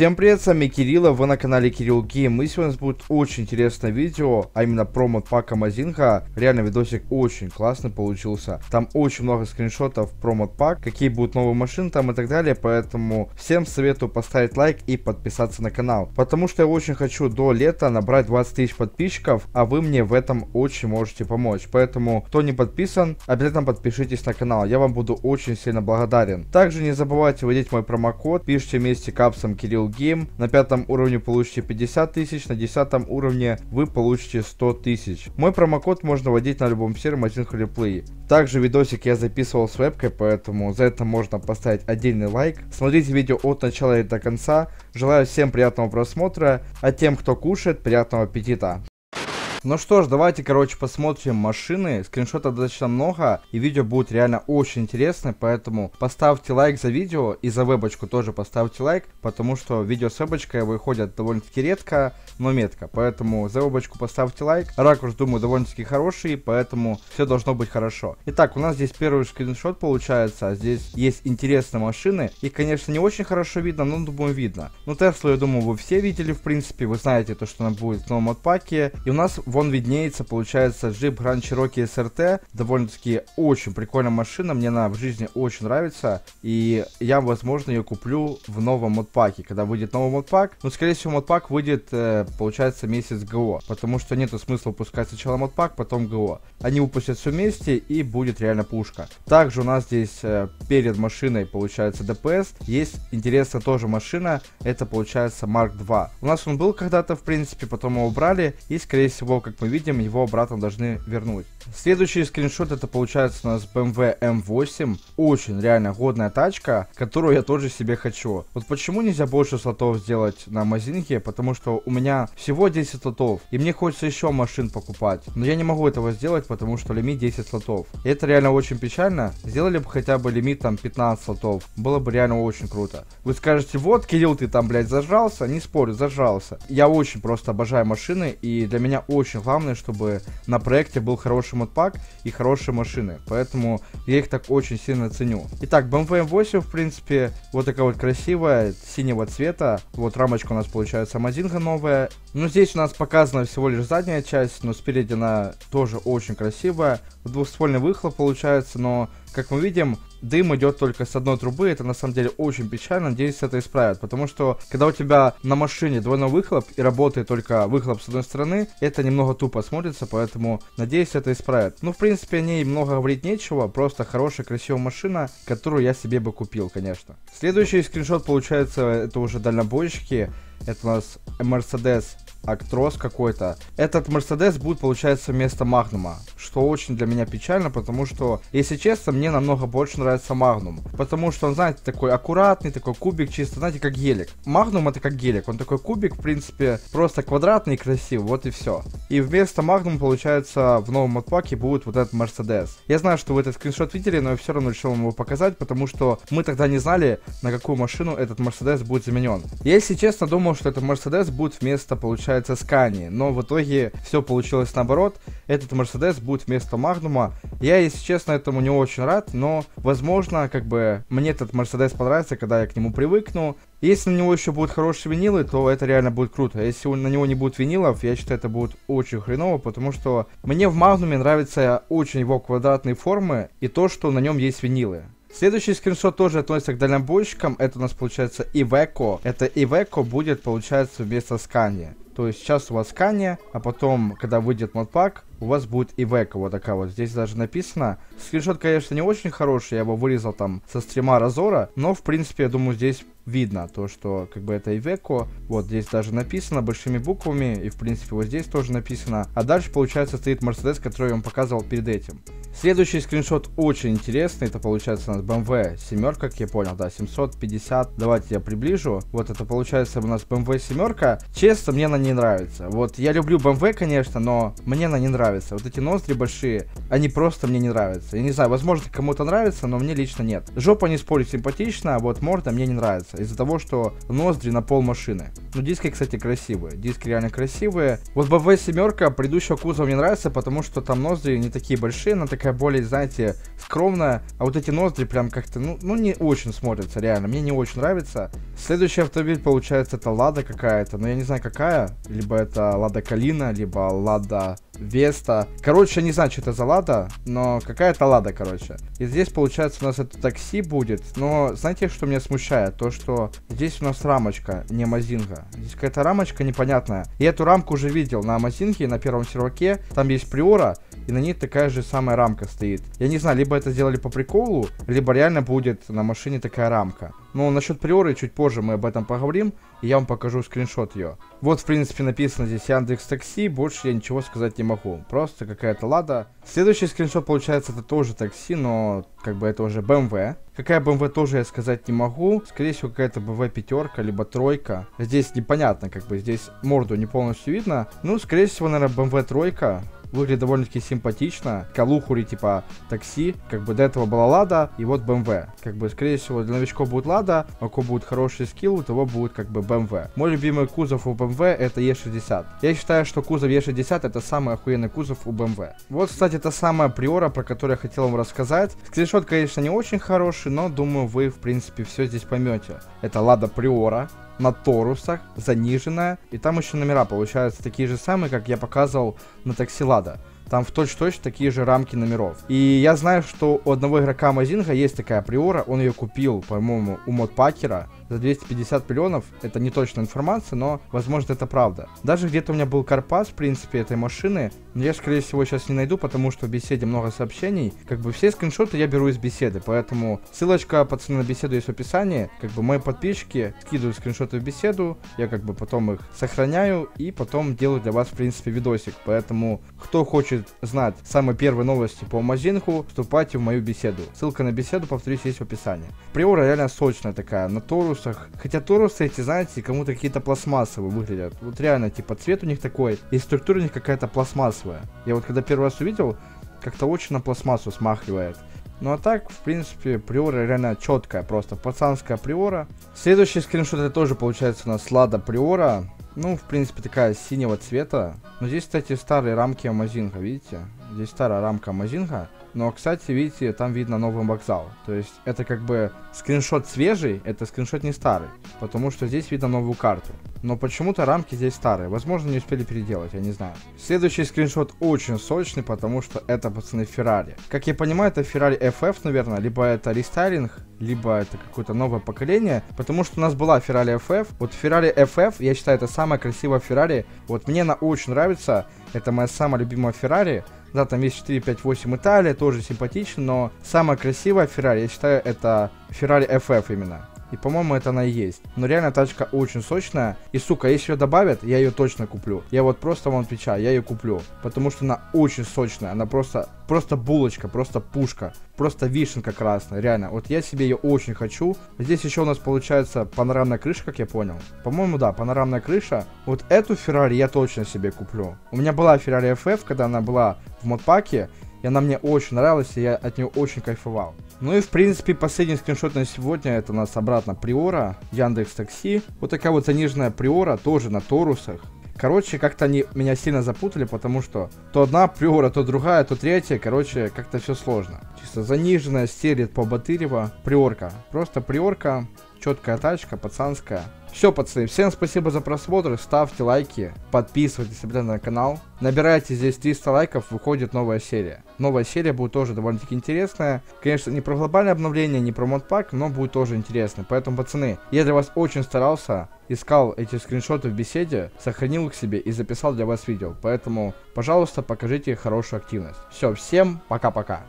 Всем привет, с вами Кирилл, вы на канале Кирилл Гейм. И сегодня у нас будет очень интересное видео, а именно про модпак Амазинга. Реально видосик очень классный получился. Там очень много скриншотов про модпак, какие будут новые машины там и так далее. Поэтому всем советую поставить лайк и подписаться на канал. Потому что я очень хочу до лета набрать 20 тысяч подписчиков, а вы мне в этом очень можете помочь. Поэтому, кто не подписан, обязательно подпишитесь на канал. Я вам буду очень сильно благодарен. Также не забывайте вводить мой промокод, пишите вместе капсом Кирилл Game. На пятом уровне получите 50 тысяч, на десятом уровне вы получите 100 тысяч. Мой промокод можно вводить на любом сервере Machine Replay. Также видосик я записывал с вебкой, поэтому за это можно поставить отдельный лайк. Смотрите видео от начала и до конца. Желаю всем приятного просмотра, а тем, кто кушает, приятного аппетита. Ну что ж, давайте, короче, посмотрим машины. Скриншотов достаточно много, и видео будет реально очень интересное, поэтому поставьте лайк за видео, и за вебочку тоже поставьте лайк, потому что видео с вебочкой выходят довольно-таки редко, но метко. Поэтому за вебочку поставьте лайк. Ракурс, думаю, довольно-таки хороший, поэтому все должно быть хорошо. Итак, у нас здесь первый скриншот получается. Здесь есть интересные машины. и, конечно, не очень хорошо видно, но, думаю, видно. Ну, Теслу, я думаю, вы все видели, в принципе. Вы знаете то, что она будет в новом модпаке. И у нас Вон виднеется, получается, джип Grand Cherokee SRT. Довольно-таки очень прикольная машина. Мне она в жизни очень нравится. И я, возможно, ее куплю в новом модпаке. Когда выйдет новый модпак. Но, скорее всего, модпак выйдет, э, получается, месяц ГО. Потому что нету смысла выпускать сначала модпак, потом ГО. Они выпустят все вместе и будет реально пушка. Также у нас здесь э, перед машиной, получается, ДПС. Есть интересная тоже машина. Это, получается, Mark 2. У нас он был когда-то, в принципе, потом его убрали. И, скорее всего, как мы видим, его обратно должны вернуть. Следующий скриншот это получается у нас BMW M8. Очень реально годная тачка, которую я тоже себе хочу. Вот почему нельзя больше слотов сделать на Мазинке? Потому что у меня всего 10 слотов. И мне хочется еще машин покупать. Но я не могу этого сделать, потому что лимит 10 слотов. И это реально очень печально. Сделали бы хотя бы лимит там 15 слотов. Было бы реально очень круто. Вы скажете, вот, Кирилл, ты там, блядь, зажрался. Не спорю, зажрался. Я очень просто обожаю машины. И для меня очень главное, чтобы на проекте был хороший модпак и хорошие машины. Поэтому я их так очень сильно ценю. Итак, BMW M8, в принципе, вот такая вот красивая, синего цвета. Вот рамочка у нас получается Мазинга новая. Ну, здесь у нас показана всего лишь задняя часть, но спереди она тоже очень красивая. Двухствольный выхлоп получается, но, как мы видим, дым идет только с одной трубы, это на самом деле очень печально, надеюсь это исправят, потому что когда у тебя на машине двойной выхлоп и работает только выхлоп с одной стороны, это немного тупо смотрится, поэтому надеюсь это исправят. Ну, в принципе, о ней много говорить нечего, просто хорошая, красивая машина, которую я себе бы купил, конечно. Следующий скриншот получается, это уже дальнобойщики, это у нас Mercedes Actros какой-то. Этот Мерседес будет, получается, вместо Магнума. Что очень для меня печально, потому что, если честно, мне намного больше нравится Магнум. Потому что он, знаете, такой аккуратный, такой кубик, чисто, знаете, как гелик. Магнум это как гелик. Он такой кубик, в принципе, просто квадратный и красивый. Вот и все. И вместо Магнум, получается, в новом модпаке будет вот этот Мерседес. Я знаю, что вы этот скриншот видели, но я все равно решил вам его показать, потому что мы тогда не знали, на какую машину этот Мерседес будет заменен. Я, если честно, думал, что этот Мерседес будет вместо, получается, получается, Скании. Но в итоге все получилось наоборот. Этот Мерседес будет вместо Магнума. Я, если честно, этому не очень рад, но, возможно, как бы мне этот Мерседес понравится, когда я к нему привыкну. Если на него еще будут хорошие винилы, то это реально будет круто. Если на него не будет винилов, я считаю, это будет очень хреново, потому что мне в Магнуме нравятся очень его квадратные формы и то, что на нем есть винилы. Следующий скриншот тоже относится к дальнобойщикам. Это у нас получается Ивеко. Это Ивеко будет, получается, вместо Скани. То есть сейчас у вас Скания, а потом, когда выйдет модпак, у вас будет Ивека вот такая вот. Здесь даже написано. Скриншот, конечно, не очень хороший, я его вырезал там со стрима Разора, но, в принципе, я думаю, здесь видно то, что как бы это Ивеко. Вот здесь даже написано большими буквами, и, в принципе, вот здесь тоже написано. А дальше, получается, стоит Мерседес, который я вам показывал перед этим. Следующий скриншот очень интересный, это получается у нас BMW семерка, как я понял, да, 750. Давайте я приближу. Вот это получается у нас BMW семерка. Честно, мне она не нравится. Вот я люблю BMW, конечно, но мне она не нравится нравится. Вот эти ноздри большие, они просто мне не нравятся. Я не знаю, возможно, кому-то нравится, но мне лично нет. Жопа, не спорю, симпатична, а вот морда мне не нравится. Из-за того, что ноздри на пол машины. Ну, диски, кстати, красивые. Диски реально красивые. Вот BMW семерка предыдущего кузова мне нравится, потому что там ноздри не такие большие, она такая более, знаете, скромная, а вот эти ноздри прям как-то, ну, ну, не очень смотрятся, реально, мне не очень нравится. Следующий автомобиль, получается, это Лада какая-то, но я не знаю какая, либо это Лада Калина, либо Лада Веста. Короче, не знаю, что это за Лада, но какая-то Лада, короче. И здесь, получается, у нас это такси будет, но знаете, что меня смущает? То, что здесь у нас рамочка, не Мазинга. Здесь какая-то рамочка непонятная. Я эту рамку уже видел на Мазинге, на первом серваке, там есть Приора, и на ней такая же самая рамка стоит. Я не знаю, либо это сделали по приколу, либо реально будет на машине такая рамка. Но насчет приоры чуть позже мы об этом поговорим, и я вам покажу скриншот ее. Вот, в принципе, написано здесь Яндекс Такси, больше я ничего сказать не могу. Просто какая-то лада. Следующий скриншот, получается, это тоже такси, но как бы это уже BMW. Какая BMW тоже я сказать не могу. Скорее всего, какая-то BMW пятерка, либо тройка. Здесь непонятно, как бы здесь морду не полностью видно. Ну, скорее всего, наверное, BMW тройка выглядит довольно-таки симпатично. Калухури типа такси, как бы до этого была Лада, и вот BMW. Как бы, скорее всего, для новичков будет Лада, у кого будет хороший скилл, у того будет как бы BMW. Мой любимый кузов у BMW это E60. Я считаю, что кузов E60 это самый охуенный кузов у BMW. Вот, кстати, это самая приора, про которую я хотел вам рассказать. Скриншот, конечно, не очень хороший, но думаю, вы, в принципе, все здесь поймете. Это Лада Приора, на торусах, заниженная. И там еще номера получаются такие же самые, как я показывал на такси Лада. Там в точь-точь такие же рамки номеров. И я знаю, что у одного игрока Мазинга есть такая приора, он ее купил, по-моему, у модпакера за 250 миллионов. Это не точная информация, но, возможно, это правда. Даже где-то у меня был карпас, в принципе, этой машины, но я, скорее всего, сейчас не найду, потому что в беседе много сообщений. Как бы все скриншоты я беру из беседы, поэтому ссылочка, пацаны, на беседу есть в описании. Как бы мои подписчики скидывают скриншоты в беседу, я как бы потом их сохраняю и потом делаю для вас, в принципе, видосик. Поэтому, кто хочет знать самые первые новости по Мазинху, вступайте в мою беседу. Ссылка на беседу, повторюсь, есть в описании. Приора реально сочная такая, на Торусах. Хотя Торусы эти, знаете, кому-то какие-то пластмассовые выглядят. Вот реально, типа, цвет у них такой, и структура у них какая-то пластмассовая. Я вот когда первый раз увидел, как-то очень на пластмассу смахивает. Ну а так, в принципе, приора реально четкая, просто пацанская приора. Следующий скриншот это тоже получается у нас Лада Приора. Ну, в принципе, такая синего цвета. Но здесь, кстати, старые рамки Амазинга, видите? Здесь старая рамка Амазинга. Но, кстати, видите, там видно новый вокзал. То есть, это как бы скриншот свежий, это скриншот не старый. Потому что здесь видно новую карту. Но почему-то рамки здесь старые. Возможно, не успели переделать, я не знаю. Следующий скриншот очень сочный, потому что это, пацаны, Феррари. Как я понимаю, это Феррари FF, наверное. Либо это рестайлинг, либо это какое-то новое поколение. Потому что у нас была Феррари FF. Вот Феррари FF, я считаю, это самая красивая Феррари. Вот мне она очень нравится. Это моя самая любимая Феррари. Да, там есть 4, 5, 8 Италия, тоже симпатично, но самая красивая Феррари, я считаю, это Феррари FF именно. И, по-моему, это она и есть. Но реально тачка очень сочная. И, сука, если ее добавят, я ее точно куплю. Я вот просто вам отвечаю, я ее куплю. Потому что она очень сочная. Она просто, просто булочка, просто пушка. Просто вишенка красная, реально. Вот я себе ее очень хочу. Здесь еще у нас получается панорамная крыша, как я понял. По-моему, да, панорамная крыша. Вот эту Феррари я точно себе куплю. У меня была Феррари FF, когда она была в модпаке. И она мне очень нравилась, и я от нее очень кайфовал. Ну и в принципе последний скриншот на сегодня это у нас обратно Приора, Яндекс Такси. Вот такая вот заниженная Приора, тоже на Торусах. Короче, как-то они меня сильно запутали, потому что то одна приора, то другая, то третья. Короче, как-то все сложно. Чисто заниженная стерит по Батырева. Приорка. Просто приорка. Четкая тачка, пацанская. Все, пацаны, всем спасибо за просмотр, ставьте лайки, подписывайтесь обязательно на канал. Набирайте здесь 300 лайков, выходит новая серия. Новая серия будет тоже довольно-таки интересная. Конечно, не про глобальное обновление, не про модпак, но будет тоже интересно. Поэтому, пацаны, я для вас очень старался, искал эти скриншоты в беседе, сохранил их себе и записал для вас видео. Поэтому, пожалуйста, покажите хорошую активность. Все, всем пока-пока.